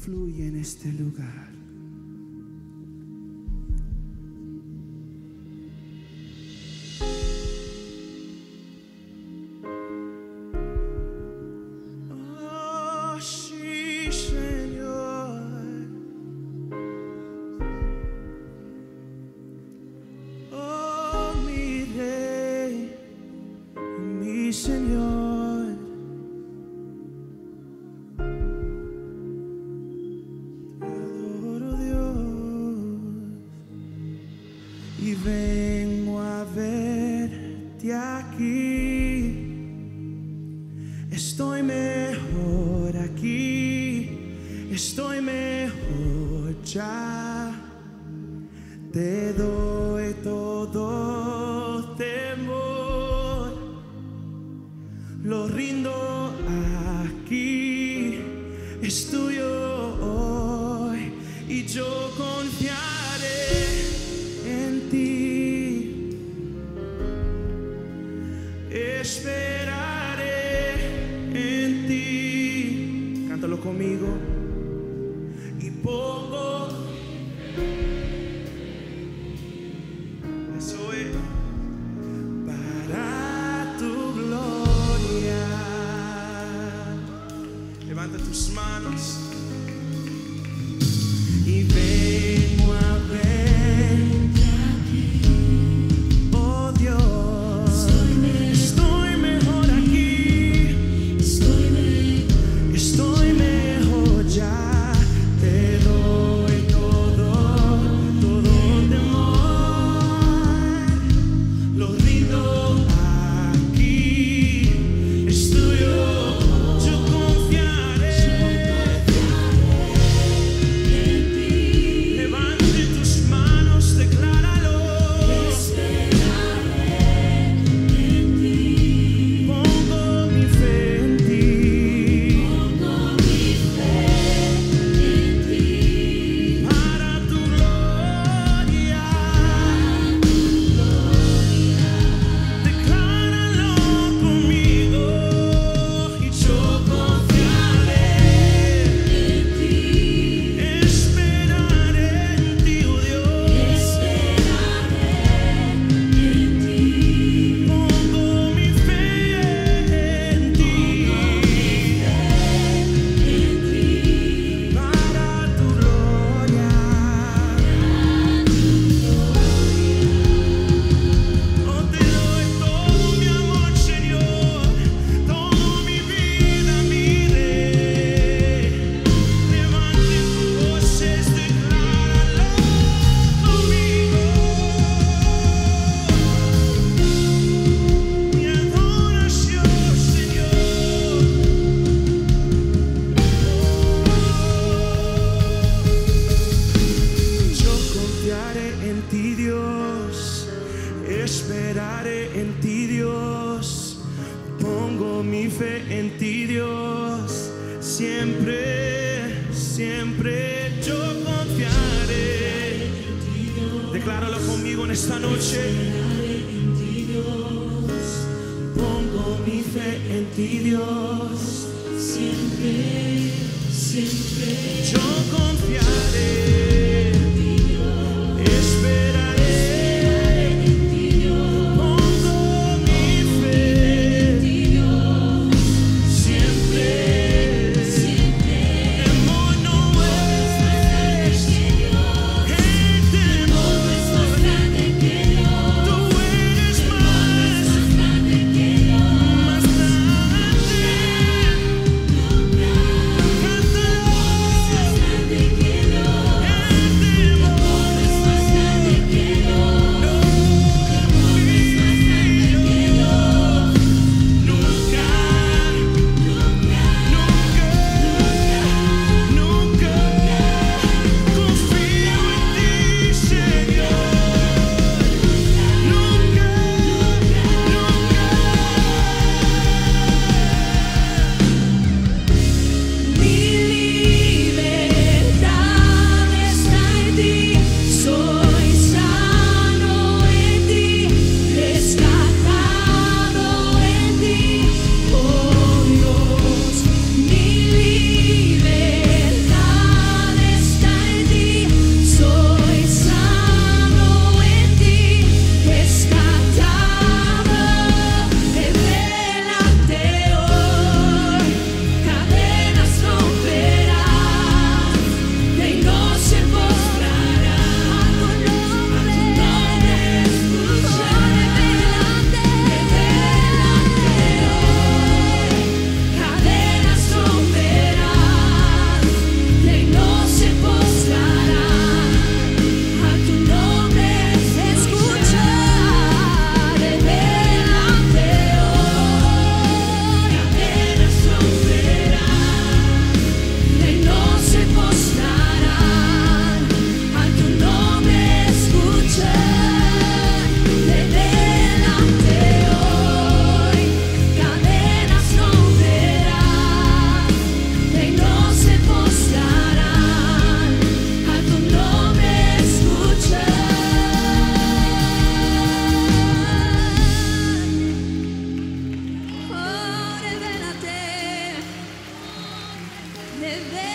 fluye en este lugar. y vengo a verte aquí. Estoy mejor aquí, estoy mejor ya. Te doy todo temor, lo rindo aquí, es tuyo hoy y yo. smiles. esta noche. En ti, Dios, pongo mi fe en ti, Dios. Siempre, siempre. Yo confiaré. with them.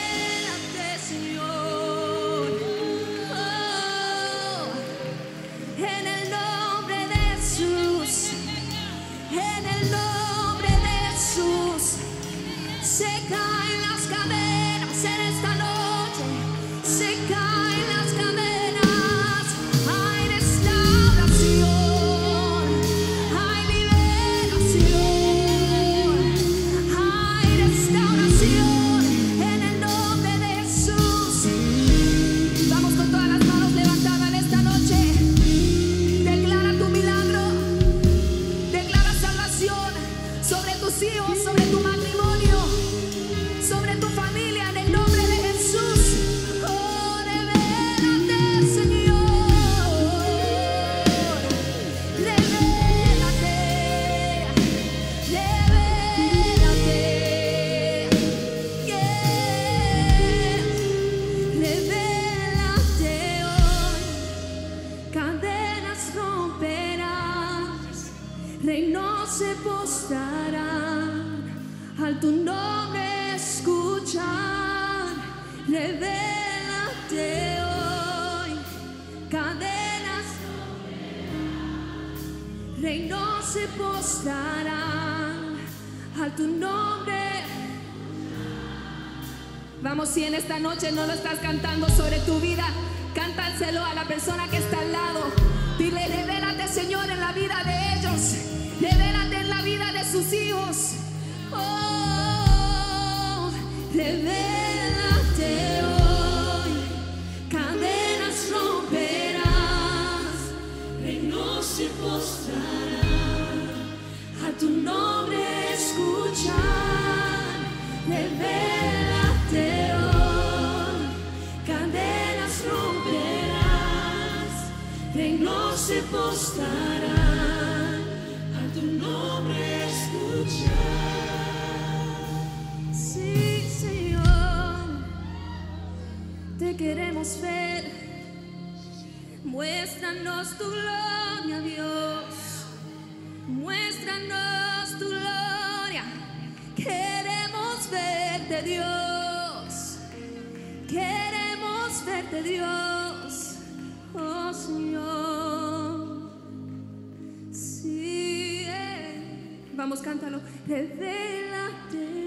se postrarán al tu nombre escuchar. Revélate hoy, cadenas reino se postrarán al tu nombre. Vamos, si en esta noche no lo estás cantando sobre tu vida, cántanselo a la persona que está al lado. Dile, revélate, Señor, en la vida de ellos sus hijos. Oh, revélate hoy. Cadenas romperás. Reinos se postrarán. A tu nombre escuchar, revélate hoy, cadenas romperás, reinos se postrarán, sí Señor, te queremos ver, muéstranos tu gloria Dios. Muéstranos tu gloria. Queremos verte, Dios. Queremos verte, Dios. Vamos, cántalo. Revélate.